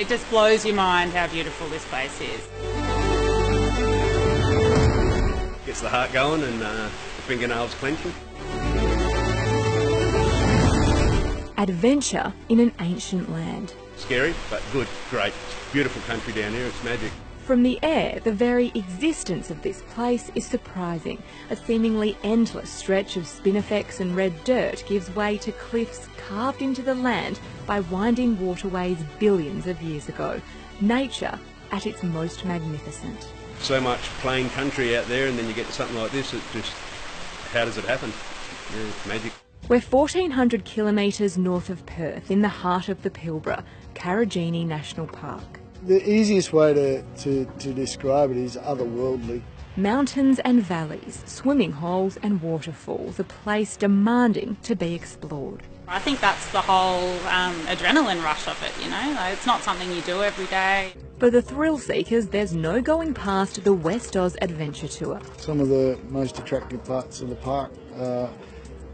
It just blows your mind how beautiful this place is. Gets the heart going and uh, the fingernails clenching. Adventure in an ancient land. Scary, but good, great. Beautiful country down here, it's magic. From the air, the very existence of this place is surprising. A seemingly endless stretch of spinifex and red dirt gives way to cliffs carved into the land by winding waterways billions of years ago. Nature at its most magnificent. So much plain country out there and then you get to something like this, it's just, how does it happen? Yeah, it's magic. We're 1400 kilometres north of Perth, in the heart of the Pilbara, Karijini National Park. The easiest way to, to, to describe it is otherworldly. Mountains and valleys, swimming holes and waterfalls, a place demanding to be explored. I think that's the whole um, adrenaline rush of it, you know? Like, it's not something you do every day. For the thrill seekers, there's no going past the West Oz Adventure Tour. Some of the most attractive parts of the park are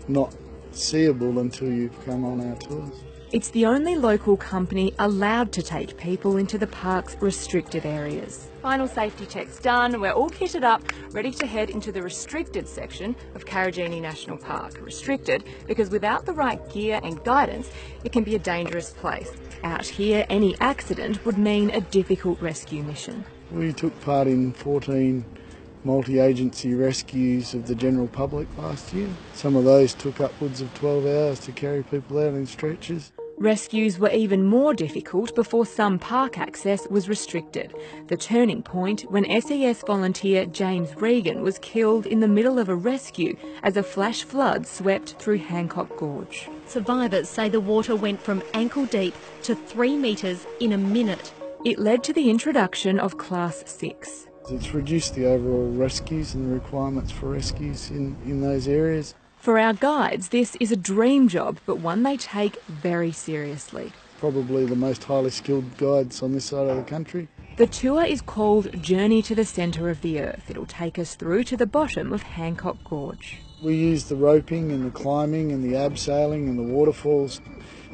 not seeable until you've come on our tours. It's the only local company allowed to take people into the park's restricted areas. Final safety checks done, we're all kitted up, ready to head into the restricted section of Karijini National Park. Restricted because without the right gear and guidance, it can be a dangerous place. Out here, any accident would mean a difficult rescue mission. We took part in 14 multi-agency rescues of the general public last year. Some of those took upwards of 12 hours to carry people out in stretchers. Rescues were even more difficult before some park access was restricted. The turning point when SES volunteer James Regan was killed in the middle of a rescue as a flash flood swept through Hancock Gorge. Survivors say the water went from ankle deep to three metres in a minute. It led to the introduction of Class 6. It's reduced the overall rescues and the requirements for rescues in, in those areas. For our guides, this is a dream job, but one they take very seriously. Probably the most highly skilled guides on this side of the country. The tour is called Journey to the Centre of the Earth. It'll take us through to the bottom of Hancock Gorge. We use the roping and the climbing and the abseiling and the waterfalls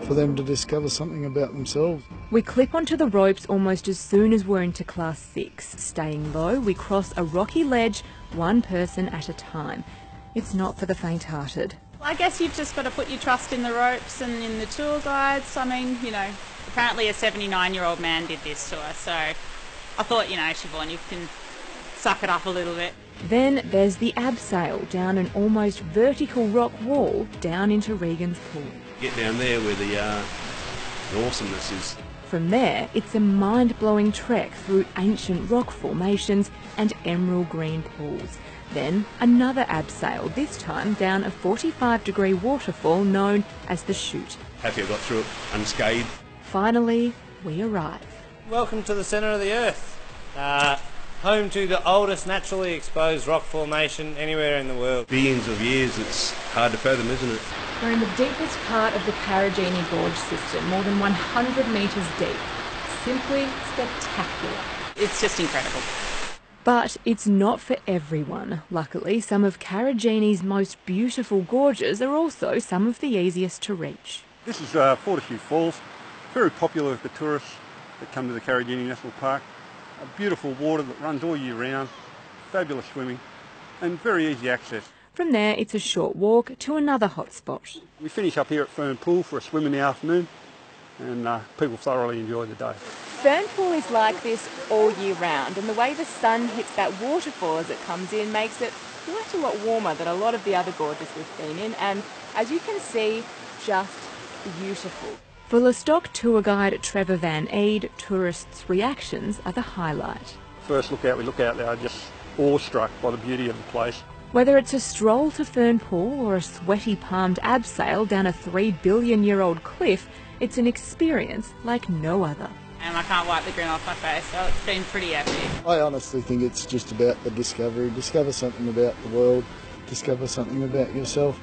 for them to discover something about themselves. We clip onto the ropes almost as soon as we're into Class 6. Staying low, we cross a rocky ledge, one person at a time. It's not for the faint-hearted. I guess you've just got to put your trust in the ropes and in the tour guides. I mean, you know, apparently a 79 year old man did this tour, so I thought, you know, Siobhan, you can suck it up a little bit. Then there's the abseil down an almost vertical rock wall down into Regan's Pool. Get down there where the, uh, the awesomeness is. From there, it's a mind-blowing trek through ancient rock formations and emerald green pools. Then another abseil, this time down a 45 degree waterfall known as the Chute. Happy I got through it unscathed. Finally, we arrive. Welcome to the centre of the Earth, uh, home to the oldest naturally exposed rock formation anywhere in the world. Billions of years, it's hard to fathom, isn't it? We're in the deepest part of the Karijini Gorge system, more than 100 metres deep. Simply spectacular. It's just incredible. But it's not for everyone. Luckily, some of Karijini's most beautiful gorges are also some of the easiest to reach. This is uh, Fortescue Falls, very popular with the tourists that come to the Karijini National Park. A beautiful water that runs all year round, fabulous swimming, and very easy access. From there, it's a short walk to another hotspot. We finish up here at Fern Pool for a swim in the afternoon, and uh, people thoroughly enjoy the day. Fern Pool is like this all year round, and the way the sun hits that waterfall as it comes in makes it quite a lot warmer than a lot of the other gorges we've been in, and as you can see, just beautiful. For Lestok tour guide Trevor Van Eed, tourists' reactions are the highlight. First look out, we look out there, just awestruck by the beauty of the place. Whether it's a stroll to Fernpool or a sweaty palmed abseil down a three billion year old cliff, it's an experience like no other. And I can't wipe the grin off my face, so it's been pretty epic. I honestly think it's just about the discovery. Discover something about the world, discover something about yourself.